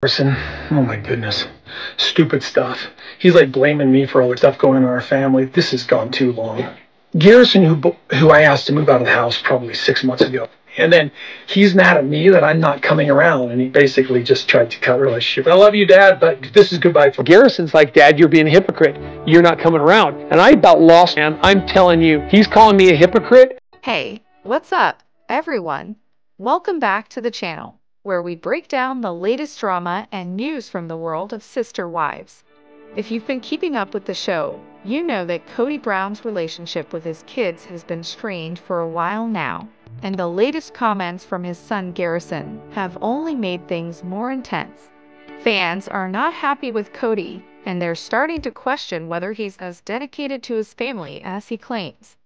Person, oh my goodness, stupid stuff. He's like blaming me for all the stuff going on in our family. This has gone too long. Garrison, who who I asked to move out of the house probably six months ago, and then he's mad at me that I'm not coming around, and he basically just tried to cut a relationship. I love you, Dad, but this is goodbye for Garrison's like, Dad, you're being a hypocrite. You're not coming around, and I about lost. Man, I'm telling you, he's calling me a hypocrite. Hey, what's up, everyone? Welcome back to the channel where we break down the latest drama and news from the world of sister wives. If you've been keeping up with the show, you know that Kody Brown's relationship with his kids has been strained for a while now, and the latest comments from his son Garrison have only made things more intense. Fans are not happy with Kody, and they're starting to question whether he's as dedicated to his family as he claims.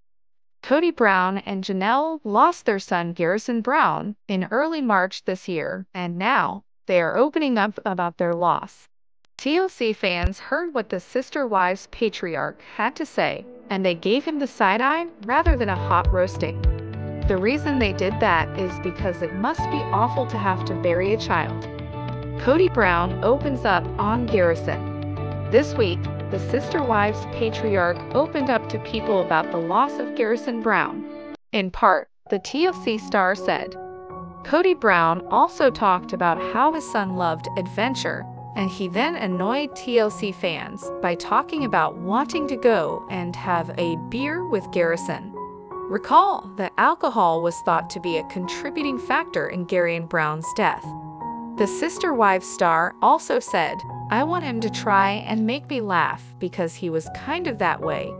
Kody Brown and Janelle lost their son Garrison Brown in early March this year, and now they are opening up about their loss. TLC fans heard what the Sister Wives patriarch had to say, and they gave him the side eye rather than a hot roasting. The reason they did that is because it must be awful to have to bury a child. Kody Brown opens up on Garrison. This week, the Sister Wives patriarch opened up to people about the loss of Garrison Brown. In part, the TLC star said, Kody Brown also talked about how his son loved adventure, and he then annoyed TLC fans by talking about wanting to go and have a beer with Garrison. Recall that alcohol was thought to be a contributing factor in Garrison Brown's death. The Sister Wives star also said, I want him to try and make me laugh because he was kind of that way.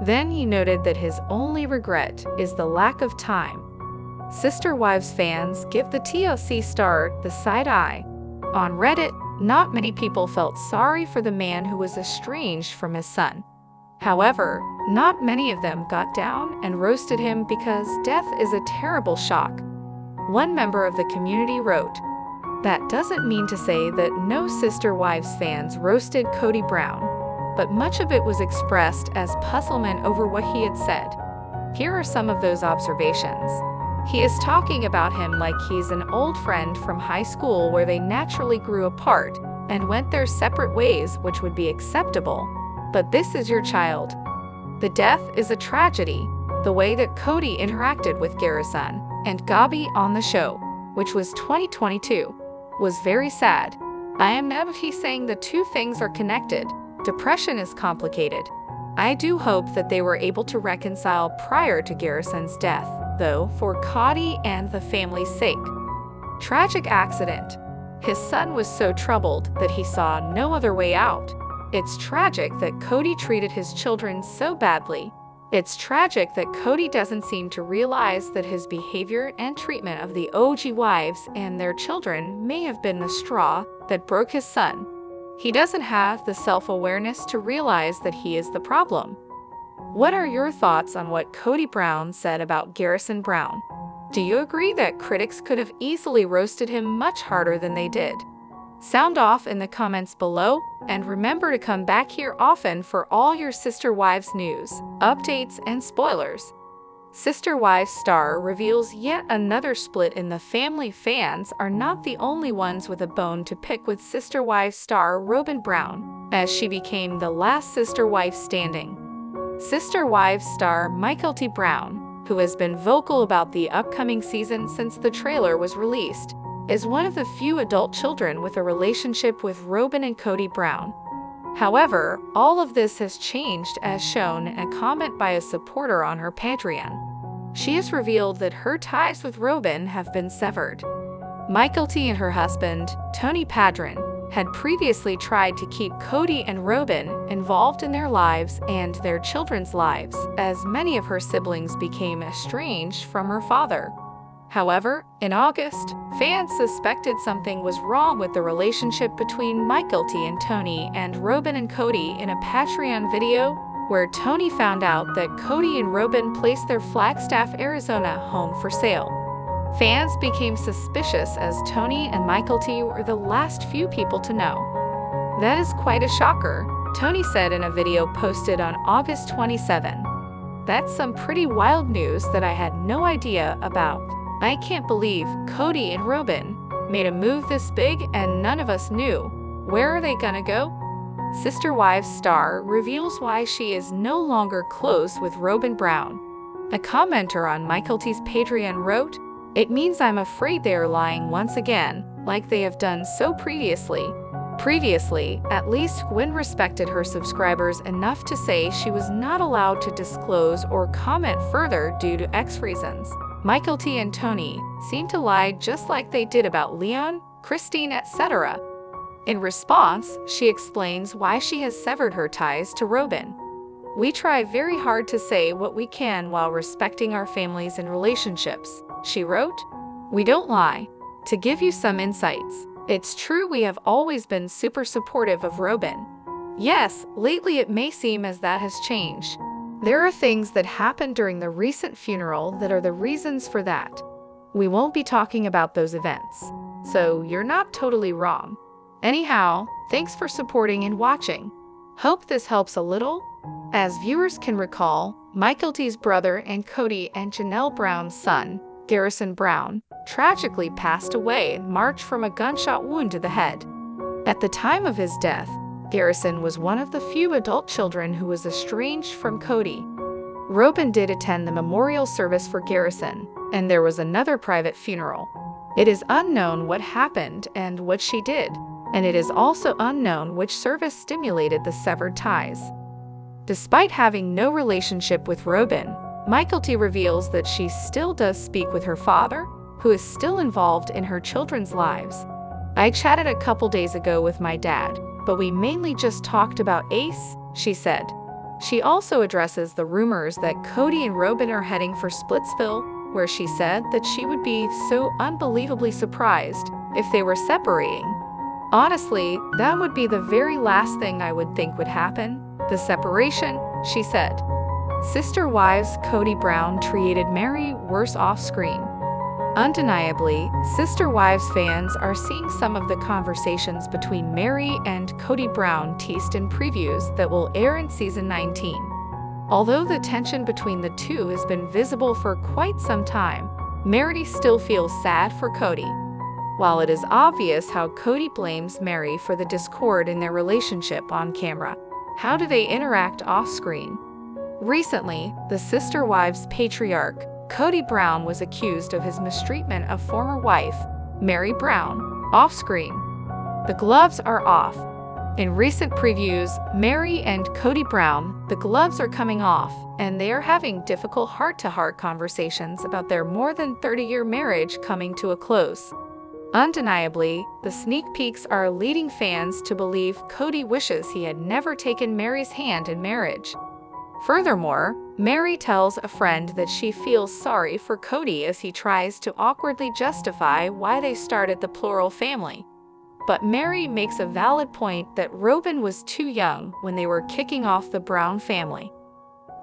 Then he noted that his only regret is the lack of time. Sister Wives fans give the TLC star the side eye. On Reddit, not many people felt sorry for the man who was estranged from his son. However, not many of them got down and roasted him because death is a terrible shock. One member of the community wrote, that doesn't mean to say that no Sister Wives fans roasted Kody Brown, but much of it was expressed as puzzlement over what he had said. Here are some of those observations. He is talking about him like he's an old friend from high school where they naturally grew apart and went their separate ways, which would be acceptable. But this is your child. The death is a tragedy, the way that Kody interacted with Garrison and Gabi on the show, which was 2022 was very sad. I am never saying the two things are connected. Depression is complicated. I do hope that they were able to reconcile prior to Garrison's death, though, for Kody and the family's sake. Tragic accident. His son was so troubled that he saw no other way out. It's tragic that Kody treated his children so badly it's tragic that Kody doesn't seem to realize that his behavior and treatment of the OG wives and their children may have been the straw that broke his son. He doesn't have the self-awareness to realize that he is the problem. What are your thoughts on what Kody Brown said about Garrison Brown? Do you agree that critics could have easily roasted him much harder than they did? Sound off in the comments below, and remember to come back here often for all your Sister Wives news, updates, and spoilers. Sister Wives star reveals yet another split in the family fans are not the only ones with a bone to pick with Sister Wives star Robyn Brown, as she became the last Sister Wife standing. Sister Wives star Mykelti Brown, who has been vocal about the upcoming season since the trailer was released, is one of the few adult children with a relationship with Robyn and Kody Brown. However, all of this has changed as shown in a comment by a supporter on her Patreon. She has revealed that her ties with Robyn have been severed. Mykelti and her husband, Tony Padron, had previously tried to keep Kody and Robyn involved in their lives and their children's lives, as many of her siblings became estranged from her father. However, in August, fans suspected something was wrong with the relationship between Mykelti and Tony and Robyn and Kody in a Patreon video where Tony found out that Kody and Robyn placed their Flagstaff, Arizona home for sale. Fans became suspicious as Tony and Mykelti were the last few people to know. That is quite a shocker, Tony said in a video posted on August 27. That's some pretty wild news that I had no idea about. I can't believe Kody and Robyn made a move this big and none of us knew. Where are they gonna go? Sister Wives star reveals why she is no longer close with Robyn Brown. A commenter on Mykelti's Patreon wrote, It means I'm afraid they are lying once again, like they have done so previously. Previously, at least Gwen respected her subscribers enough to say she was not allowed to disclose or comment further due to X reasons. Mykelti and Tony seem to lie just like they did about Leon, Christine, etc. In response, she explains why she has severed her ties to Robyn. We try very hard to say what we can while respecting our families and relationships, she wrote. We don't lie. To give you some insights, it's true we have always been super supportive of Robyn. Yes, lately it may seem as that has changed. There are things that happened during the recent funeral that are the reasons for that. We won't be talking about those events. So you're not totally wrong. Anyhow, thanks for supporting and watching. Hope this helps a little. As viewers can recall, Mykelti's brother and Kody and Janelle Brown's son, Garrison Brown, tragically passed away in March from a gunshot wound to the head. At the time of his death, Garrison was one of the few adult children who was estranged from Kody. Robyn did attend the memorial service for Garrison, and there was another private funeral. It is unknown what happened and what she did, and it is also unknown which service stimulated the severed ties. Despite having no relationship with Robyn, Mykelti reveals that she still does speak with her father, who is still involved in her children's lives. I chatted a couple days ago with my dad, but we mainly just talked about Ace, she said. She also addresses the rumors that Kody and Robyn are heading for Splitsville, where she said that she would be so unbelievably surprised if they were separating. Honestly, that would be the very last thing I would think would happen the separation, she said. Sister Wives Kody Brown treated Meri worse off screen. Undeniably, Sister Wives fans are seeing some of the conversations between Meri and Kody Brown teased in previews that will air in season 19. Although the tension between the two has been visible for quite some time, Meri still feels sad for Kody. While it is obvious how Kody blames Meri for the discord in their relationship on camera, how do they interact off screen? Recently, the Sister Wives patriarch, Kody Brown, was accused of his mistreatment of former wife, Meri Brown, off screen. The gloves are off. In recent previews, Meri and Kody Brown, the gloves are coming off, and they are having difficult heart to heart conversations about their more than 30 year marriage coming to a close. Undeniably, the sneak peeks are leading fans to believe Kody wishes he had never taken Meri's hand in marriage. Furthermore, Meri tells a friend that she feels sorry for Kody as he tries to awkwardly justify why they started the plural family. But Meri makes a valid point that Robyn was too young when they were kicking off the Brown family.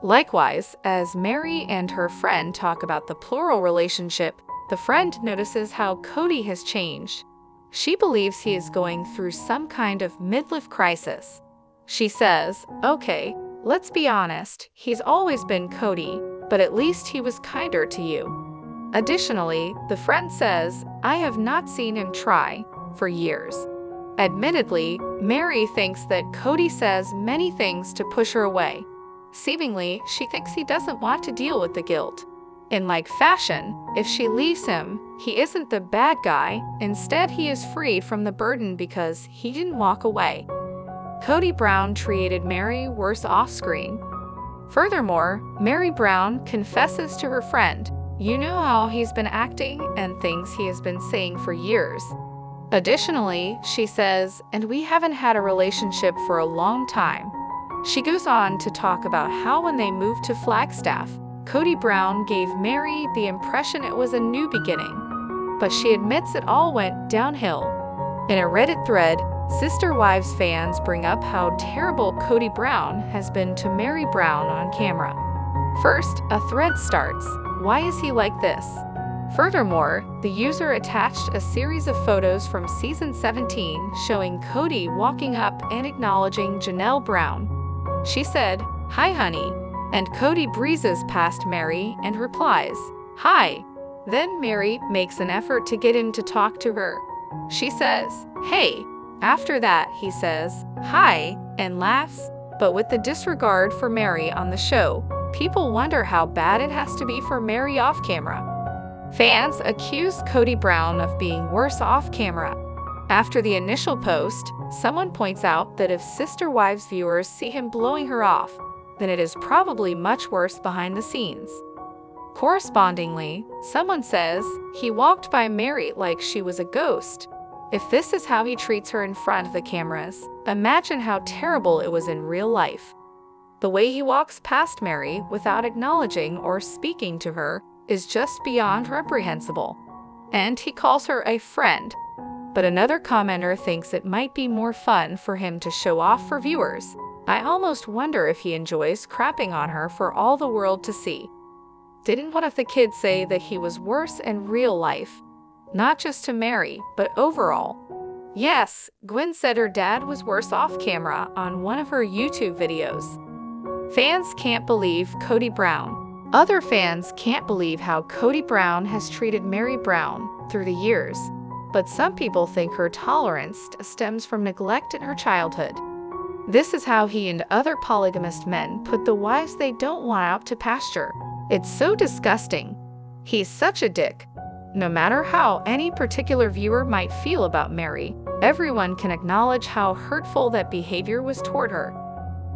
Likewise, as Meri and her friend talk about the plural relationship, the friend notices how Kody has changed. She believes he is going through some kind of midlife crisis. She says, Okay, let's be honest, he's always been Kody, but at least he was kinder to you. Additionally, the friend says, I have not seen him try for years. Admittedly, Meri thinks that Kody says many things to push her away. Seemingly, she thinks he doesn't want to deal with the guilt. In like fashion, if she leaves him, he isn't the bad guy, instead, he is free from the burden because he didn't walk away. Kody Brown treated Meri worse off screen. Furthermore, Meri Brown confesses to her friend, You know how he's been acting and things he has been saying for years. Additionally, she says, and we haven't had a relationship for a long time. She goes on to talk about how when they moved to Flagstaff, Kody Brown gave Meri the impression it was a new beginning, but she admits it all went downhill. In a Reddit thread, Sister Wives fans bring up how terrible Kody Brown has been to Meri Brown on camera. First, a thread starts Why is he like this? Furthermore, the user attached a series of photos from season 17 showing Kody walking up and acknowledging Janelle Brown. She said, Hi, honey, and Kody breezes past Meri and replies, Hi. Then Meri makes an effort to get in to talk to her. She says, Hey. After that, he says, Hi, and laughs, but with the disregard for Meri on the show, people wonder how bad it has to be for Meri off camera. Fans accuse Kody Brown of being worse off camera. After the initial post, someone points out that if Sister Wives viewers see him blowing her off, then it is probably much worse behind the scenes. Correspondingly, someone says he walked by Meri like she was a ghost. If this is how he treats her in front of the cameras, imagine how terrible it was in real life. The way he walks past Meri without acknowledging or speaking to her is just beyond reprehensible. And he calls her a friend. But another commenter thinks it might be more fun for him to show off for viewers. I almost wonder if he enjoys crapping on her for all the world to see. Didn't one of the kids say that he was worse in real life? Not just to Meri, but overall. Yes, Gwen said her dad was worse off camera on one of her YouTube videos. Fans can't believe Kody Brown. Other fans can't believe how Kody Brown has treated Meri Brown through the years. But some people think her tolerance stems from neglect in her childhood. This is how he and other polygamist men put the wives they don't want out to pasture. It's so disgusting. He's such a dick. No matter how any particular viewer might feel about Meri, everyone can acknowledge how hurtful that behavior was toward her.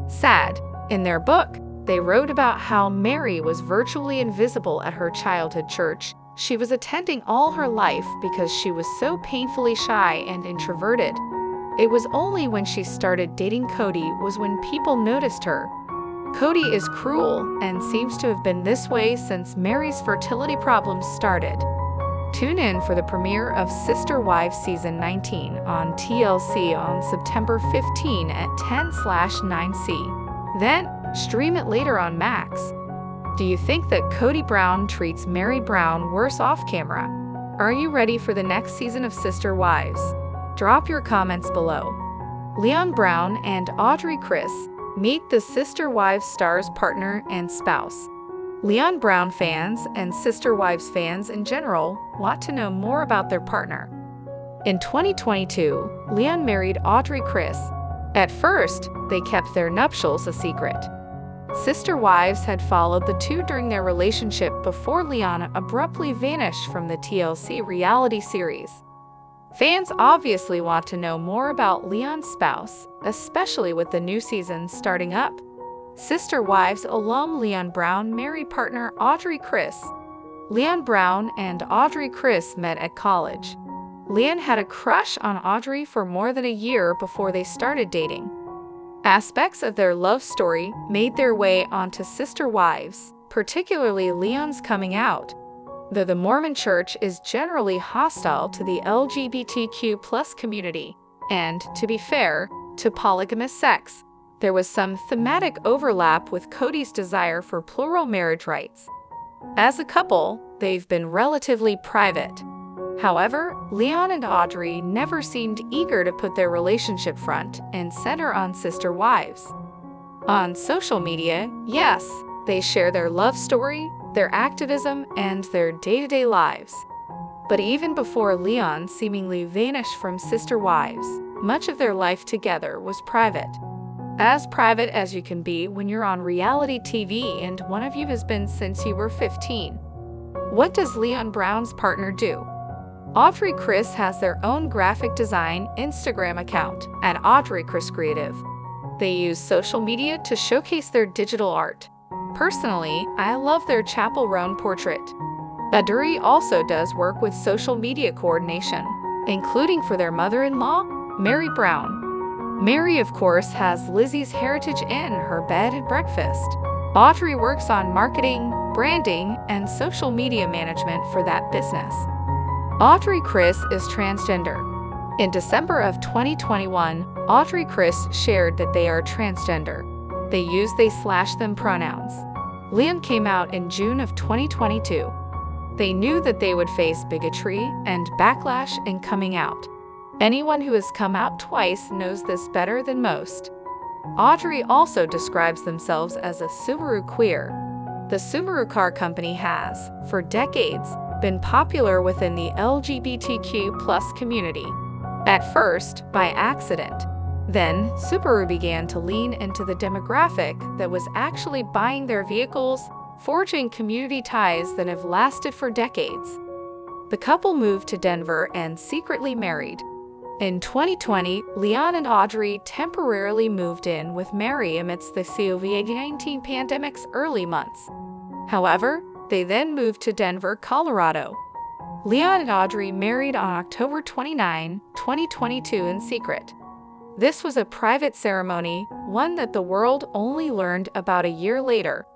Sad. In their book, they wrote about how Meri was virtually invisible at her childhood church. She was attending all her life because she was so painfully shy and introverted. It was only when she started dating Kody was when people noticed her. Kody is cruel and seems to have been this way since Meri's fertility problems started. Tune in for the premiere of Sister Wives Season 19 on TLC on September 15 at 10/9C. Then, stream it later on Max. Do you think that Kody Brown treats Meri Brown worse off camera? Are you ready for the next season of Sister Wives? Drop your comments below. Leon Brown and Audrey Chris meet the Sister Wives star's partner and spouse. Leon Brown fans and Sister Wives fans in general want to know more about their partner. In 2022, Leon married Audrey Chris. At first, they kept their nuptials a secret. Sister Wives had followed the two during their relationship before Leon abruptly vanished from the TLC reality series. Fans obviously want to know more about Leon's spouse, especially with the new season starting up. Sister Wives alum Leon Brown married partner Audrey Chris. Leon Brown and Audrey Chris met at college. Leon had a crush on Audrey for more than a year before they started dating. Aspects of their love story made their way onto Sister Wives, particularly Leon's coming out. Though the Mormon Church is generally hostile to the LGBTQ community, and, to be fair, to polygamous sex, there was some thematic overlap with Kody's desire for plural marriage rights. As a couple, they've been relatively private. However, Leon and Audrey never seemed eager to put their relationship front and center on sister wives. On social media, yes, they share their love story, their activism, and their day to day lives. But even before Leon seemingly vanished from Sister Wives, much of their life together was private. As private as you can be when you're on reality TV and one of you has been since you were 15. What does Leon Brown's partner do? Audrey Chris has their own graphic design Instagram account at Audrey Chris Creative. They use social media to showcase their digital art. Personally, I love their Chappell Roan portrait. Baduri also does work with social media coordination, including for their mother in law, Meri Brown. Meri, of course, has Lizzie's Heritage Inn, her bed and breakfast. Audrey works on marketing, branding, and social media management for that business. Audrey Chris is transgender. In December of 2021, Audrey Chris shared that they are transgender. They use they slash them pronouns. Liam came out in June of 2022. They knew that they would face bigotry and backlash in coming out. Anyone who has come out twice knows this better than most. Audrey also describes themselves as a Subaru queer. The Subaru car company has, for decades, been popular within the LGBTQ plus community. At first, by accident. Then, Subaru began to lean into the demographic that was actually buying their vehicles, forging community ties that have lasted for decades. The couple moved to Denver and secretly married. In 2020, Leon and Audrey temporarily moved in with Meri amidst the COVID 19 pandemic's early months. However, they then moved to Denver, Colorado. Leon and Audrey married on October 29, 2022, in secret. This was a private ceremony, one that the world only learned about a year later.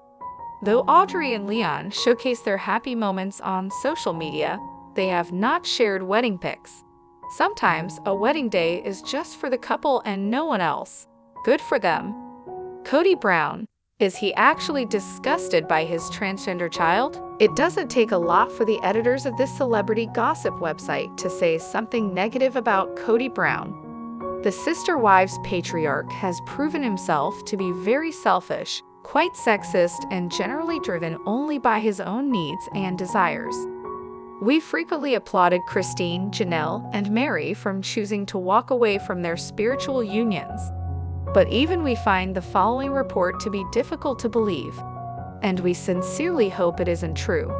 Though Audrey and Leon showcase their happy moments on social media, they have not shared wedding pics. Sometimes a wedding day is just for the couple and no one else. Good for them. Kody Brown. Is he actually disgusted by his transgender child? It doesn't take a lot for the editors of this celebrity gossip website to say something negative about Kody Brown. The Sister Wives patriarch has proven himself to be very selfish, quite sexist, and generally driven only by his own needs and desires. We frequently applauded Christine, Janelle, and Meri from choosing to walk away from their spiritual unions. But even we find the following report to be difficult to believe, and we sincerely hope it isn't true.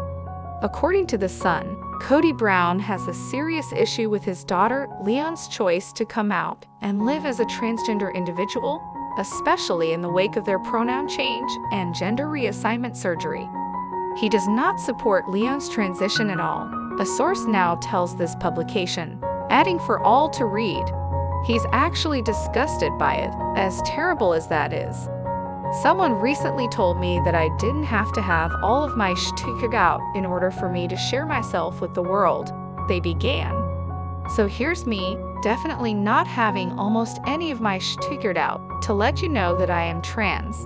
According to The Sun, Kody Brown has a serious issue with his daughter Leon's choice to come out and live as a transgender individual, especially in the wake of their pronoun change and gender reassignment surgery. He does not support Leon's transition at all. A source now tells this publication, adding for all to read. He's actually disgusted by it, as terrible as that is. Someone recently told me that I didn't have to have all of my shtick out in order for me to share myself with the world. They began. So here's me, definitely not having almost any of my shtick out, to let you know that I am trans.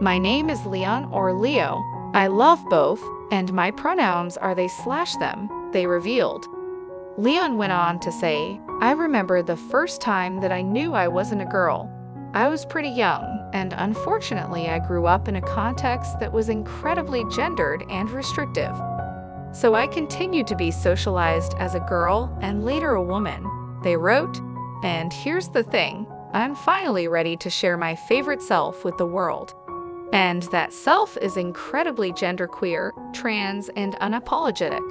My name is Leon or Leo, I love both, and my pronouns are they slash them, they revealed. Leon went on to say, I remember the first time that I knew I wasn't a girl. I was pretty young, and unfortunately, I grew up in a context that was incredibly gendered and restrictive. So I continued to be socialized as a girl and later a woman. They wrote, and here's the thing I'm finally ready to share my favorite self with the world. And that self is incredibly genderqueer, trans, and unapologetic.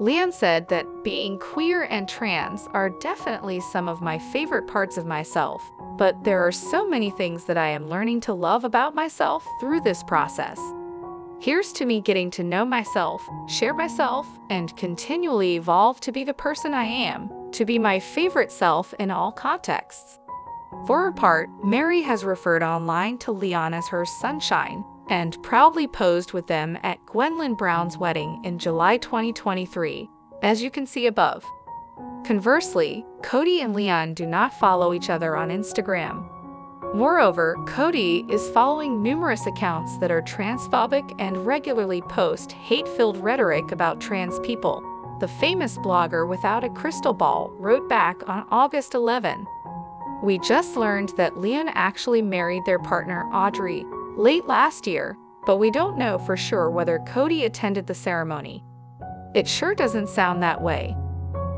Leon said that being queer and trans are definitely some of my favorite parts of myself, but there are so many things that I am learning to love about myself through this process. Here's to me getting to know myself, share myself, and continually evolve to be the person I am, to be my favorite self in all contexts. For her part, Meri has referred online to Leon as her sunshine and proudly posed with them at Gwendolyn Brown's wedding in July 2023, as you can see above. Conversely, Kody and Leon do not follow each other on Instagram. Moreover, Kody is following numerous accounts that are transphobic and regularly post hate filled rhetoric about trans people. The famous blogger Without a Crystal Ball wrote back on August 11 we just learned that Leon actually married their partner Audrey late last year, but we don't know for sure whether Kody attended the ceremony. It sure doesn't sound that way.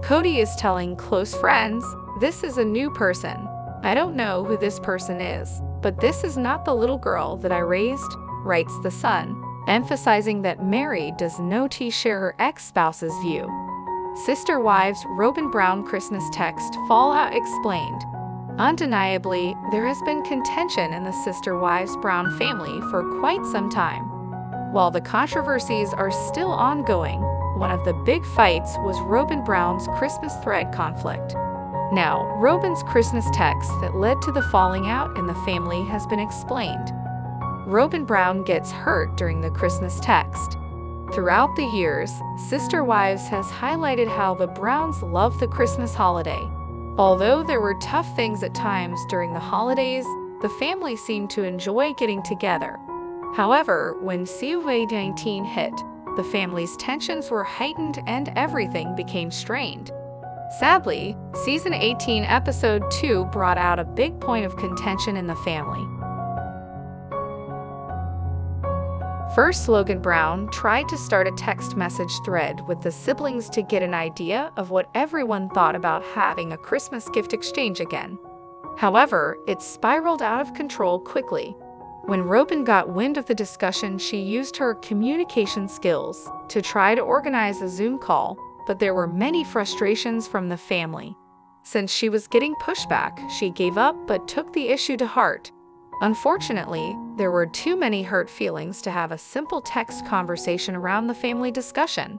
Kody is telling close friends, This is a new person. I don't know who this person is, but this is not the little girl that I raised, writes The Sun, emphasizing that Meri does no not share her ex spouse's view. Sister Wives Robyn Brown Christmas text Fallout explained Undeniably, there has been contention in the Sister Wives Brown family for quite some time. While the controversies are still ongoing, one of the big fights was Robyn Brown's Christmas thread conflict. Now, Robyn's Christmas text that led to the falling out in the family has been explained. Robyn Brown gets hurt during the Christmas text. Throughout the years, Sister Wives has highlighted how the Browns love the Christmas holiday Although there were tough things at times during the holidays, the family seemed to enjoy getting together. However, when COVID 19 hit, the family's tensions were heightened and everything became strained. Sadly, season 18, episode 2 brought out a big point of contention in the family. First, Logan Brown tried to start a text message thread with the siblings to get an idea of what everyone thought about having a Christmas gift exchange again. However, it spiraled out of control quickly. When Robyn got wind of the discussion, she used her communication skills to try to organize a Zoom call, but there were many frustrations from the family. Since she was getting pushback, she gave up but took the issue to heart Unfortunately, there were too many hurt feelings to have a simple text conversation around the family discussion.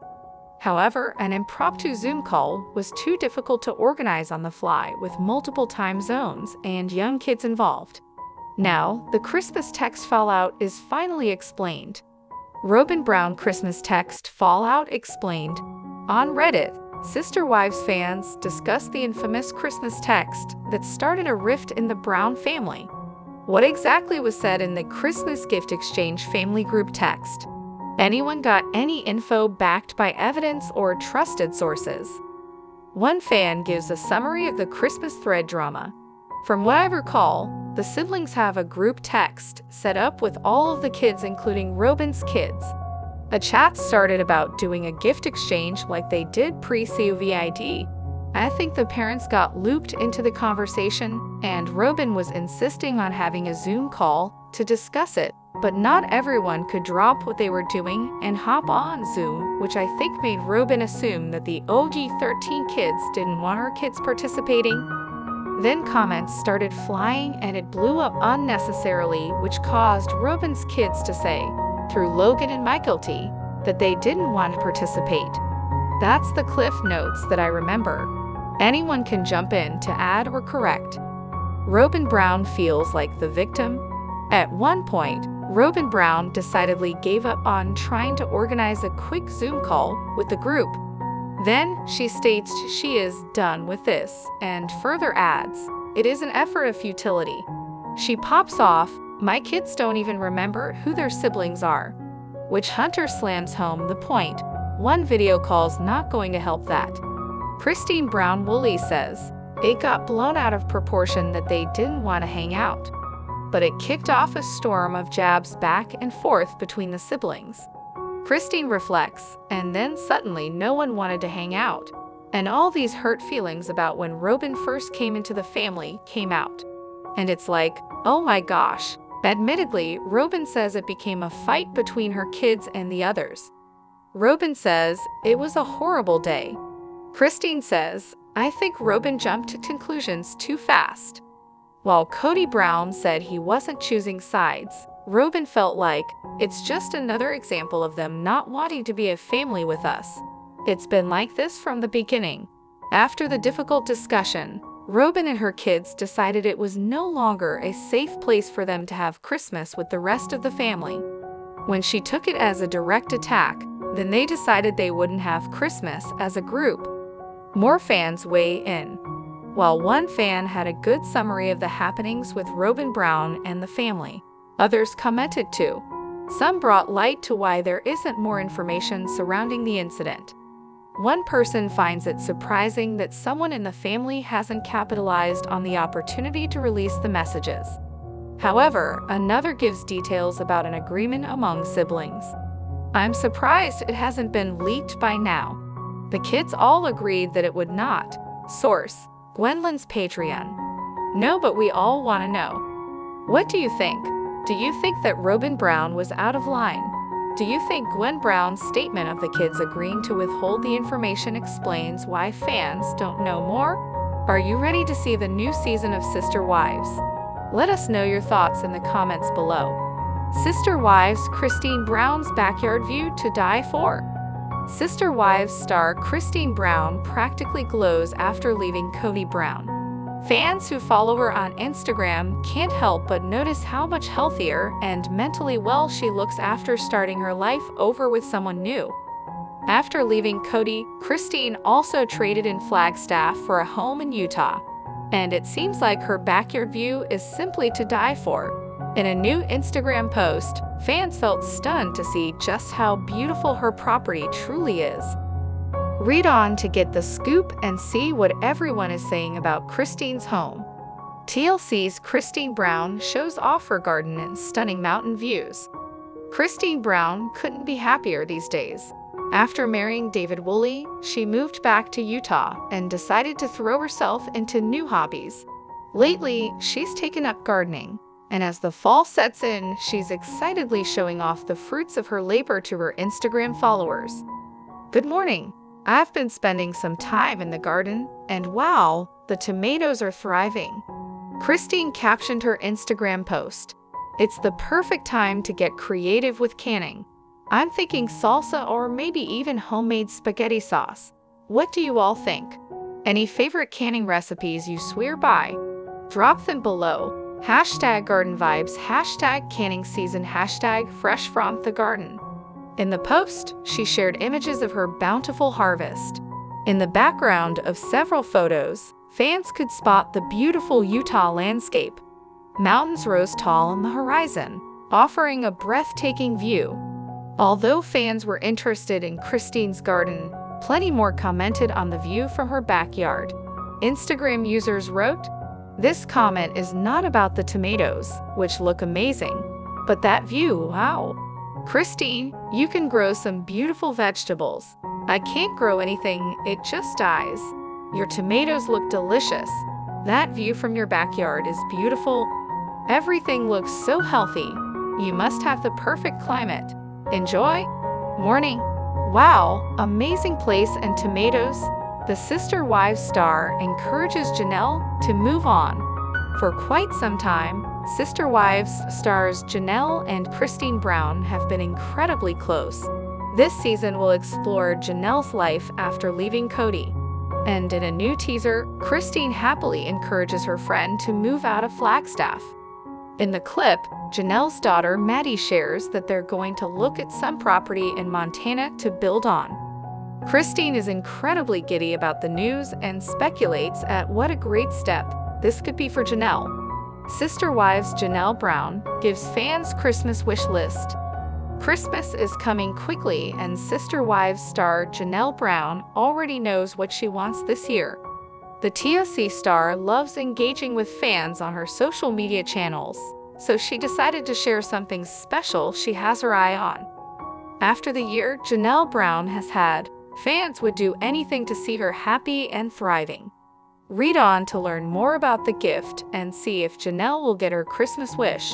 However, an impromptu Zoom call was too difficult to organize on the fly with multiple time zones and young kids involved. Now, the Christmas text fallout is finally explained. Robyn Brown Christmas text fallout explained. On Reddit, Sister Wives fans discussed the infamous Christmas text that started a rift in the Brown family. What exactly was said in the Christmas gift exchange family group text? Anyone got any info backed by evidence or trusted sources? One fan gives a summary of the Christmas thread drama. From what I recall, the siblings have a group text set up with all of the kids, including Robyn's kids. A chat started about doing a gift exchange like they did pre COVID I think the parents got looped into the conversation, and Robyn was insisting on having a Zoom call to discuss it. But not everyone could drop what they were doing and hop on Zoom, which I think made Robyn assume that the OG 13 kids didn't want her kids participating. Then comments started flying and it blew up unnecessarily, which caused Robyn's kids to say, through Logan and Mykelti, that they didn't want to participate. That's the cliff notes that I remember. Anyone can jump in to add or correct. Robyn Brown feels like the victim. At one point, Robyn Brown decidedly gave up on trying to organize a quick Zoom call with the group. Then she states she is done with this and further adds, it is an effort of futility. She pops off, my kids don't even remember who their siblings are. Which Hunter slams home the. One video call's not going to help that. Christine Brown Woolley says, it got blown out of proportion that they didn't want to hang out. But it kicked off a storm of jabs back and forth between the siblings. Christine reflects, and then suddenly no one wanted to hang out. And all these hurt feelings about when Robyn first came into the family came out. And it's like, oh my gosh. Admittedly, Robyn says it became a fight between her kids and the others. Robyn says, it was a horrible day. Christine says, I think Robyn jumped to conclusions too fast. While Kody Brown said he wasn't choosing sides, Robyn felt like it's just another example of them not wanting to be a family with us. It's been like this from the beginning. After the difficult discussion, Robyn and her kids decided it was no longer a safe place for them to have Christmas with the rest of the family. When she took it as a direct attack, then they decided they wouldn't have Christmas as a group more fans weigh in. While one fan had a good summary of the happenings with Robyn Brown and the family, others commented too. Some brought light to why there isn't more information surrounding the incident. One person finds it surprising that someone in the family hasn't capitalized on the opportunity to release the messages. However, another gives details about an agreement among siblings. I'm surprised it hasn't been leaked by now. The kids all agreed that it would not. Source Gwendolyn's Patreon. No, but we all want to know. What do you think? Do you think that Robyn Brown was out of line? Do you think Gwen Brown's statement of the kids agreeing to withhold the information explains why fans don't know more? Are you ready to see the new season of Sister Wives? Let us know your thoughts in the comments below. Sister Wives Christine Brown's Backyard View to Die For. Sister Wives star Christine Brown practically glows after leaving Kody Brown. Fans who follow her on Instagram can't help but notice how much healthier and mentally well she looks after starting her life over with someone new. After leaving Kody, Christine also traded in Flagstaff for a home in Utah. And it seems like her backyard view is simply to die for. In a new Instagram post, fans felt stunned to see just how beautiful her property truly is. Read on to get the scoop and see what everyone is saying about Christine's home. TLC's Christine Brown shows off her garden and stunning mountain views. Christine Brown couldn't be happier these days. After marrying David Woolley, she moved back to Utah and decided to throw herself into new hobbies. Lately, she's taken up gardening, and as the fall sets in, she's excitedly showing off the fruits of her labor to her Instagram followers. Good morning. I've been spending some time in the garden, and wow, the tomatoes are thriving. Christine captioned her Instagram post. It's the perfect time to get creative with canning. I'm thinking salsa or maybe even homemade spaghetti sauce. What do you all think? Any favorite canning recipes you swear by? Drop them below. Hashtag garden vibes, hashtag canning season, hashtag fresh from the garden. In the post, she shared images of her bountiful harvest. In the background of several photos, fans could spot the beautiful Utah landscape. Mountains rose tall on the horizon, offering a breathtaking view. Although fans were interested in Christine's garden, plenty more commented on the view from her backyard. Instagram users wrote, this comment is not about the tomatoes, which look amazing, but that view, wow. Christine, you can grow some beautiful vegetables. I can't grow anything, it just dies. Your tomatoes look delicious. That view from your backyard is beautiful. Everything looks so healthy. You must have the perfect climate. Enjoy. Morning. Wow, amazing place and tomatoes. The Sister Wives star encourages Janelle to move on. For quite some time, Sister Wives stars Janelle and Christine Brown have been incredibly close. This season will explore Janelle's life after leaving Kody. And in a new teaser, Christine happily encourages her friend to move out of Flagstaff. In the clip, Janelle's daughter Maddie shares that they're going to look at some property in Montana to build on. Christine is incredibly giddy about the news and speculates at what a great step this could be for Janelle. Sister Wives Janelle Brown gives fans Christmas wish list. Christmas is coming quickly, and Sister Wives star Janelle Brown already knows what she wants this year. The TLC star loves engaging with fans on her social media channels, so she decided to share something special she has her eye on. After the year Janelle Brown has had, Fans would do anything to see her happy and thriving. Read on to learn more about the gift and see if Janelle will get her Christmas wish.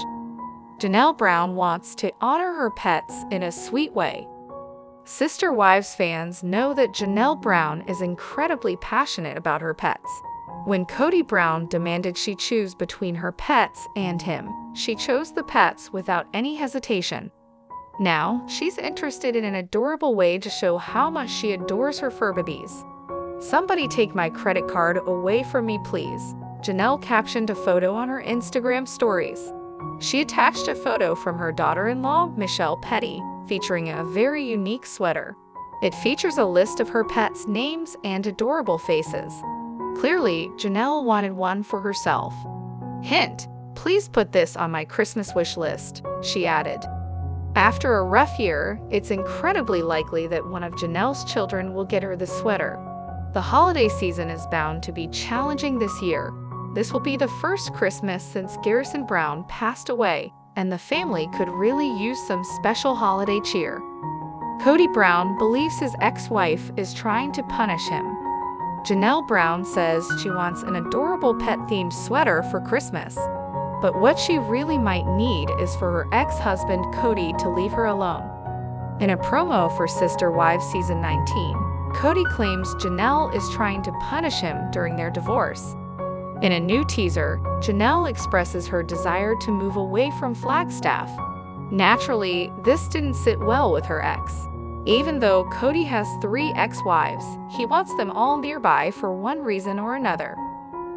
Janelle Brown wants to honor her pets in a sweet way. Sister Wives fans know that Janelle Brown is incredibly passionate about her pets. When Kody Brown demanded she choose between her pets and him, she chose the pets without any hesitation. Now, she's interested in an adorable way to show how much she adores her fur babies. Somebody take my credit card away from me, please. Janelle captioned a photo on her Instagram stories. She attached a photo from her daughter in law, Michelle Petty, featuring a very unique sweater. It features a list of her pets' names and adorable faces. Clearly, Janelle wanted one for herself. Hint, please put this on my Christmas wish list, she added. After a rough year, it's incredibly likely that one of Janelle's children will get her the sweater. The holiday season is bound to be challenging this year. This will be the first Christmas since Garrison Brown passed away, and the family could really use some special holiday cheer. Kody Brown believes his ex-wife is trying to punish him. Janelle Brown says she wants an adorable pet-themed sweater for Christmas. But what she really might need is for her ex husband Kody to leave her alone. In a promo for Sister Wives Season 19, Kody claims Janelle is trying to punish him during their divorce. In a new teaser, Janelle expresses her desire to move away from Flagstaff. Naturally, this didn't sit well with her ex. Even though Kody has three ex wives, he wants them all nearby for one reason or another.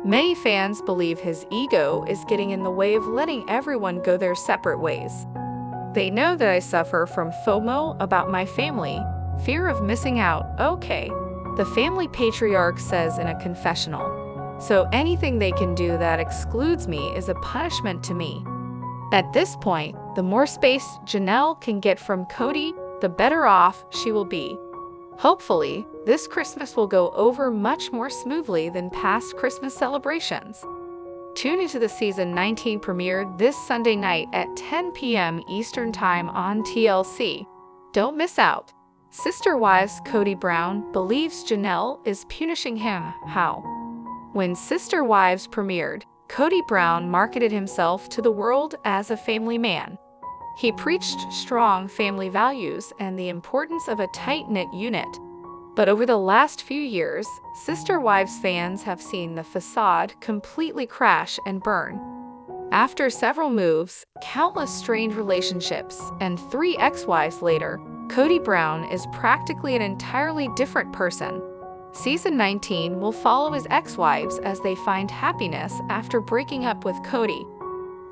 Many fans believe his ego is getting in the way of letting everyone go their separate ways. They know that I suffer from FOMO about my family, fear of missing out, okay, the family patriarch says in a confessional. So anything they can do that excludes me is a punishment to me. At this point, the more space Janelle can get from Kody, the better off she will be. Hopefully, this Christmas will go over much more smoothly than past Christmas celebrations. Tune into the season 19 premiere this Sunday night at 10 p.m. Eastern Time on TLC. Don't miss out. Sister Wives Kody Brown believes Janelle is punishing him. How? When Sister Wives premiered, Kody Brown marketed himself to the world as a family man. He preached strong family values and the importance of a tight knit unit. But over the last few years, Sister Wives fans have seen the facade completely crash and burn. After several moves, countless strained relationships, and three ex wives later, Kody Brown is practically an entirely different person. Season 19 will follow his ex wives as they find happiness after breaking up with Kody.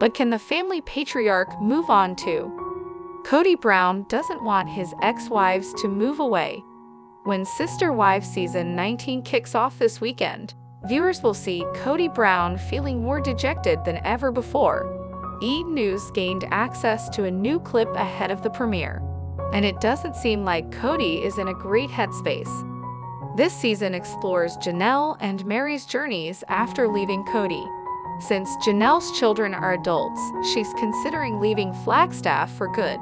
But can the family patriarch move on too? Kody Brown doesn't want his ex wives to move away. When Sister Wives season 19 kicks off this weekend, viewers will see Kody Brown feeling more dejected than ever before. E! News gained access to a new clip ahead of the premiere, and it doesn't seem like Kody is in a great headspace. This season explores Janelle and Meri's journeys after leaving Kody. Since Janelle's children are adults, she's considering leaving Flagstaff for good.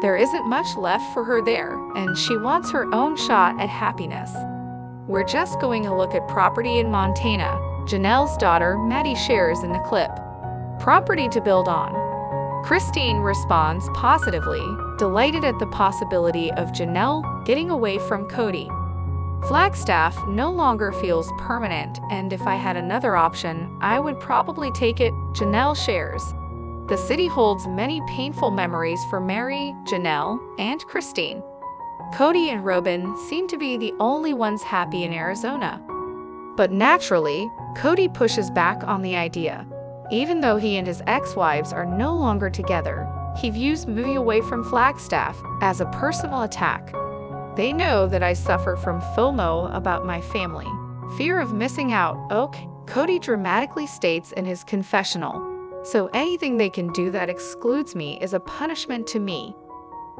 There isn't much left for her there, and she wants her own shot at happiness. We're just going to look at property in Montana. Janelle's daughter, Maddie, shares in the clip. Property to build on. Christine responds positively, delighted at the possibility of Janelle getting away from Kody. Flagstaff no longer feels permanent, and if I had another option, I would probably take it, Janelle shares. The city holds many painful memories for Meri, Janelle, and Christine. Kody and Robyn seem to be the only ones happy in Arizona. But naturally, Kody pushes back on the idea. Even though he and his ex wives are no longer together, he views moving away from Flagstaff as a personal attack. They know that I suffer from FOMO about my family. Fear of missing out, Oak, Kody dramatically states in his confessional. So anything they can do that excludes me is a punishment to me.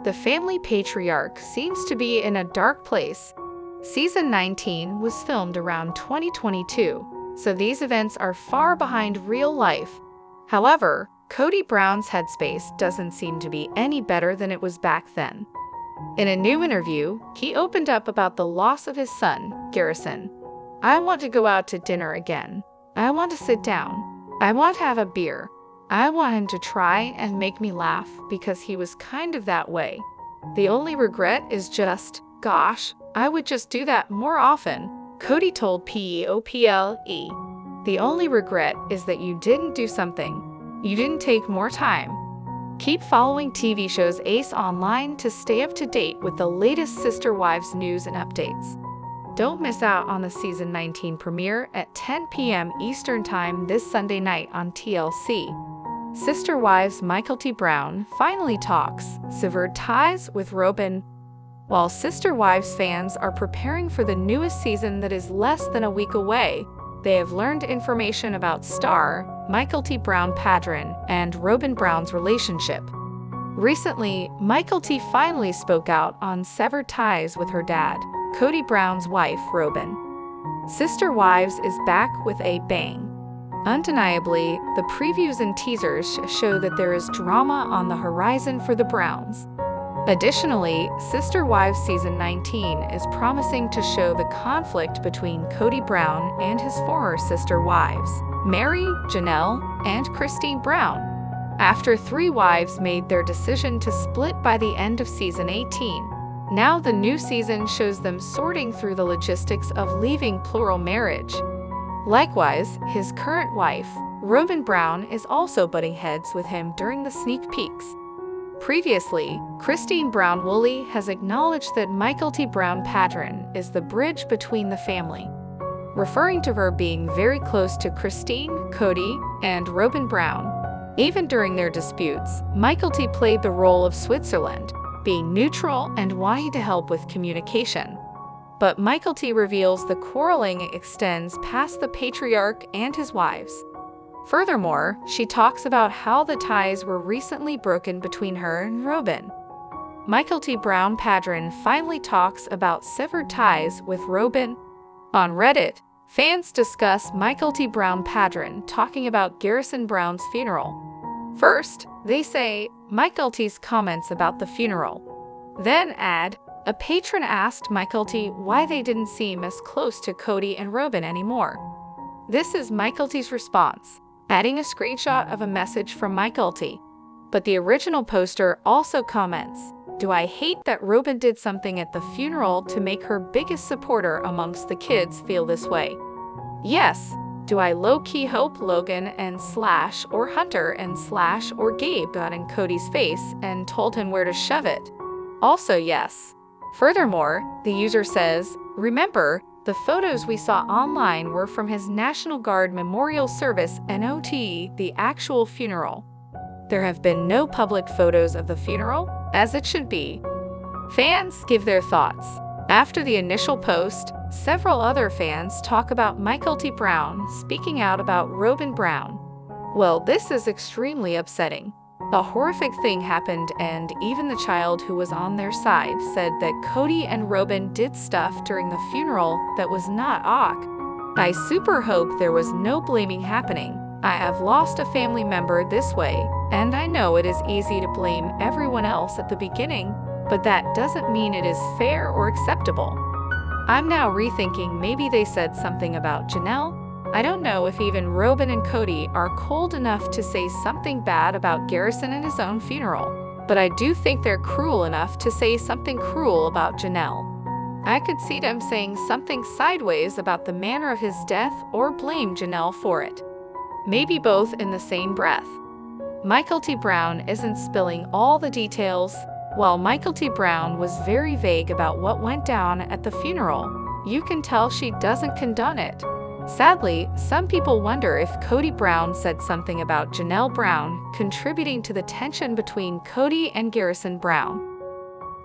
The family patriarch seems to be in a dark place. Season 19 was filmed around 2022, so these events are far behind real life. However, Kody Brown's headspace doesn't seem to be any better than it was back then. In a new interview, he opened up about the loss of his son, Garrison. I want to go out to dinner again. I want to sit down. I want to have a beer. I want him to try and make me laugh because he was kind of that way. The only regret is just, gosh, I would just do that more often. Kody told PEOPLE. The only regret is that you didn't do something. You didn't take more time. Keep following TV shows Ace online to stay up to date with the latest Sister Wives news and updates. Don't miss out on the season 19 premiere at 10 p.m. Eastern Time this Sunday night on TLC. Sister Wives Mykelti Brown finally talks severed ties with Robyn. While Sister Wives fans are preparing for the newest season that is less than a week away, they have learned information about star Mykelti Brown Padron and Robyn Brown's relationship. Recently, Mykelti finally spoke out on severed ties with her dad, Kody Brown's wife, Robyn. Sister Wives is back with a bang. Undeniably, the previews and teasers show that there is drama on the horizon for the Browns. Additionally, Sister Wives Season 19 is promising to show the conflict between Kody Brown and his former sister wives, Meri, Janelle, and Christine Brown. After three wives made their decision to split by the end of Season 18, now the new season shows them sorting through the logistics of leaving plural marriage. Likewise, his current wife, Robyn Brown, is also butting heads with him during the sneak peeks. Previously, Christine Brown Woolley has acknowledged that Mykelti Brown Padron is the bridge between the family, referring to her being very close to Christine, Kody, and Robyn Brown. Even during their disputes, Mykelti played the role of Switzerland, being neutral and wanting to help with communication. But Mykelti reveals the quarreling extends past the patriarch and his wives. Furthermore, she talks about how the ties were recently broken between her and Robyn. Mykelti Brown Padron finally talks about severed ties with Robyn. On Reddit, Fans discuss Mykelti Brown Padron talking about Garrison Brown's funeral. First, they say Mykelti's comments about the funeral. Then add, a patron asked Mykelti why they didn't seem as close to Kody and Robyn anymore. This is Mykelti's response, adding a screenshot of a message from Mykelti. But the original poster also comments, do I hate that Robyn did something at the funeral to make her biggest supporter amongst the kids feel this way? Yes. Do I low-key hope Logan and Slash or Hunter and Slash or Gabe got in Kody's face and told him where to shove it? Also yes. Furthermore, the user says, remember, the photos we saw online were from his National Guard Memorial Service NOT, the actual funeral. There have been no public photos of the funeral, as it should be. Fans give their thoughts. After the initial post, several other fans talk about Mykelti Brown speaking out about Robyn Brown. Well, this is extremely upsetting. A horrific thing happened, and even the child who was on their side said that Kody and Robyn did stuff during the funeral that was not awk. I super hope there was no blaming happening. I have lost a family member this way, and I know it is easy to blame everyone else at the beginning, but that doesn't mean it is fair or acceptable. I'm now rethinking maybe they said something about Janelle. I don't know if even Robyn and Kody are cold enough to say something bad about Garrison and his own funeral, but I do think they're cruel enough to say something cruel about Janelle. I could see them saying something sideways about the manner of his death or blame Janelle for it. Maybe both in the same breath. Mykelti Brown isn't spilling all the details. While Mykelti Brown was very vague about what went down at the funeral, you can tell she doesn't condone it. Sadly, some people wonder if Kody Brown said something about Janelle Brown contributing to the tension between Kody and Garrison Brown.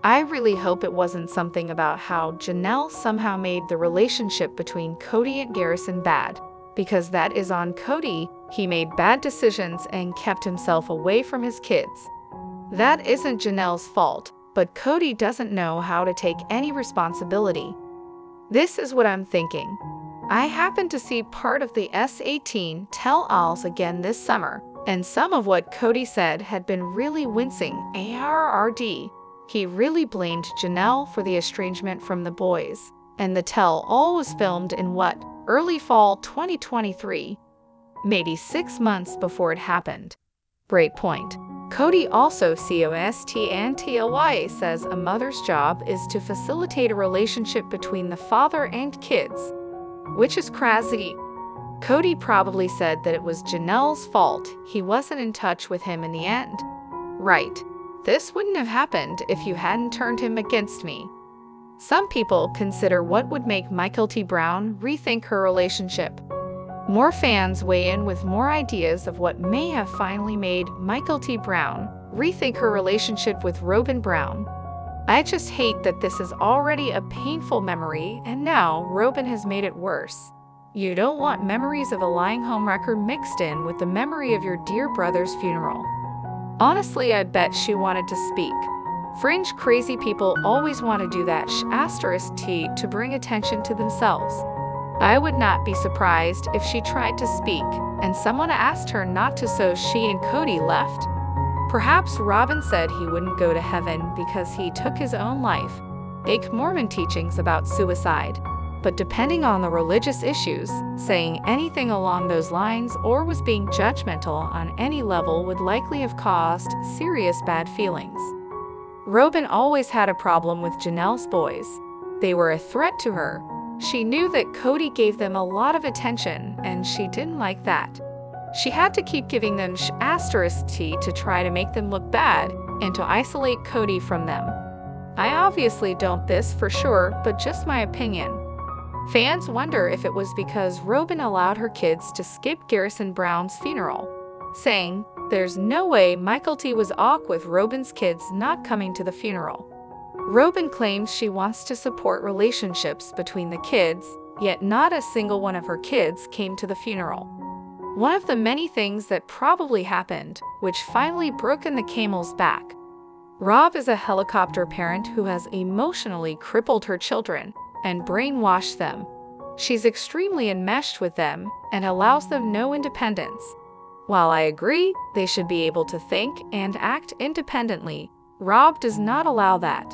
I really hope it wasn't something about how Janelle somehow made the relationship between Kody and Garrison bad because that is on Kody. He made bad decisions and kept himself away from his kids. That isn't Janelle's fault, but Kody doesn't know how to take any responsibility. This is what I'm thinking. I happened to see part of the S18 tell-alls again this summer, and some of what Kody said had been really wincing ARRD. He really blamed Janelle for the estrangement from the boys, and the tell-all was filmed in what, early fall 2023, maybe six months before it happened. Great point. Kody also COST says a mother's job is to facilitate a relationship between the father and kids, which is crazy. Kody probably said that it was Janelle's fault he wasn't in touch with him in the end. Right. This wouldn't have happened if you hadn't turned him against me. Some people consider what would make Mykelti Brown rethink her relationship. More fans weigh in with more ideas of what may have finally made Mykelti Brown rethink her relationship with Robyn Brown. I just hate that this is already a painful memory and now Robyn has made it worse. You don't want memories of a lying home wrecker mixed in with the memory of your dear brother's funeral. Honestly, I bet she wanted to speak. Fringe crazy people always want to do that sh asterisk t to bring attention to themselves. I would not be surprised if she tried to speak and someone asked her not to so she and Kody left. Perhaps Robyn said he wouldn't go to heaven because he took his own life. Fake Mormon teachings about suicide. But depending on the religious issues, saying anything along those lines or was being judgmental on any level would likely have caused serious bad feelings. Robyn always had a problem with Janelle's boys. They were a threat to her. She knew that Kody gave them a lot of attention, and she didn't like that. She had to keep giving them asterisk tea to try to make them look bad and to isolate Kody from them. I obviously don't this for sure, but just my opinion. Fans wonder if it was because Robyn allowed her kids to skip Garrison Brown's funeral, saying, there's no way Mykelti was awk with Robyn's kids not coming to the funeral. Robyn claims she wants to support relationships between the kids, yet not a single one of her kids came to the funeral. One of the many things that probably happened, which finally broke in the camel's back. Rob is a helicopter parent who has emotionally crippled her children and brainwashed them. She's extremely enmeshed with them and allows them no independence. While I agree they should be able to think and act independently, Rob does not allow that.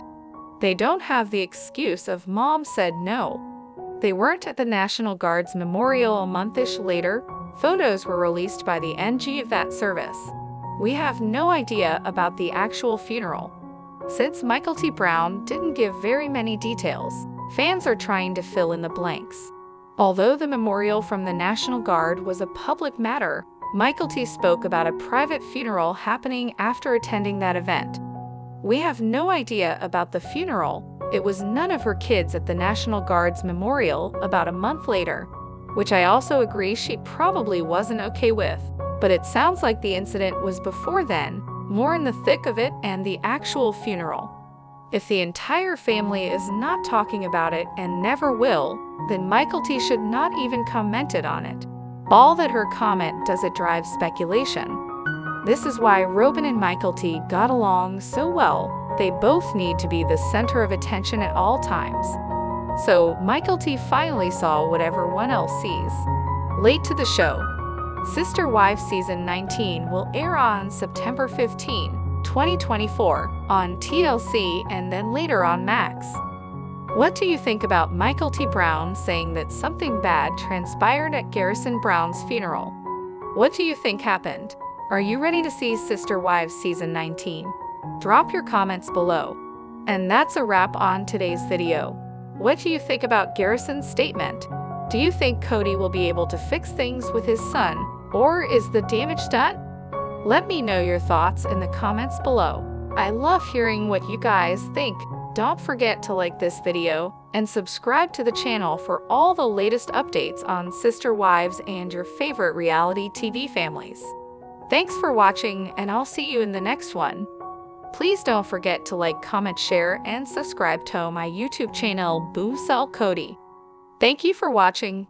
They don't have the excuse of mom said no. They weren't at the National Guard's memorial a monthish later. Photos were released by the NG of that service. We have no idea about the actual funeral. Since Mykelti Brown didn't give very many details, fans are trying to fill in the blanks. Although the memorial from the National Guard was a public matter, Mykelti spoke about a private funeral happening after attending that event. We have no idea about the funeral. It was none of her kids at the National Guard's memorial about a month later, which I also agree she probably wasn't okay with. But it sounds like the incident was before then, more in the thick of it and the actual funeral. If the entire family is not talking about it and never will, then Mykelti should not even commented on it. All that her comment does it drive speculation. This is why Robyn and Mykelti got along so well. They both need to be the center of attention at all times. So Mykelti finally saw what everyone else sees. Late to the show, Sister Wives Season 19 will air on September 15, 2024 on TLC and then later on Max. What do you think about Mykelti Brown saying that something bad transpired at Garrison Brown's funeral? What do you think happened? Are you ready to see Sister Wives Season 19? Drop your comments below. And that's a wrap on today's video. What do you think about Garrison's statement? Do you think Kody will be able to fix things with his son, or is the damage done? Let me know your thoughts in the comments below. I love hearing what you guys think. Don't forget to like this video and subscribe to the channel for all the latest updates on Sister Wives and your favorite reality TV families. Thanks for watching and I'll see you in the next one. Please don't forget to like, comment, share, and subscribe to my YouTube channel Boo Cell Kody. Thank you for watching.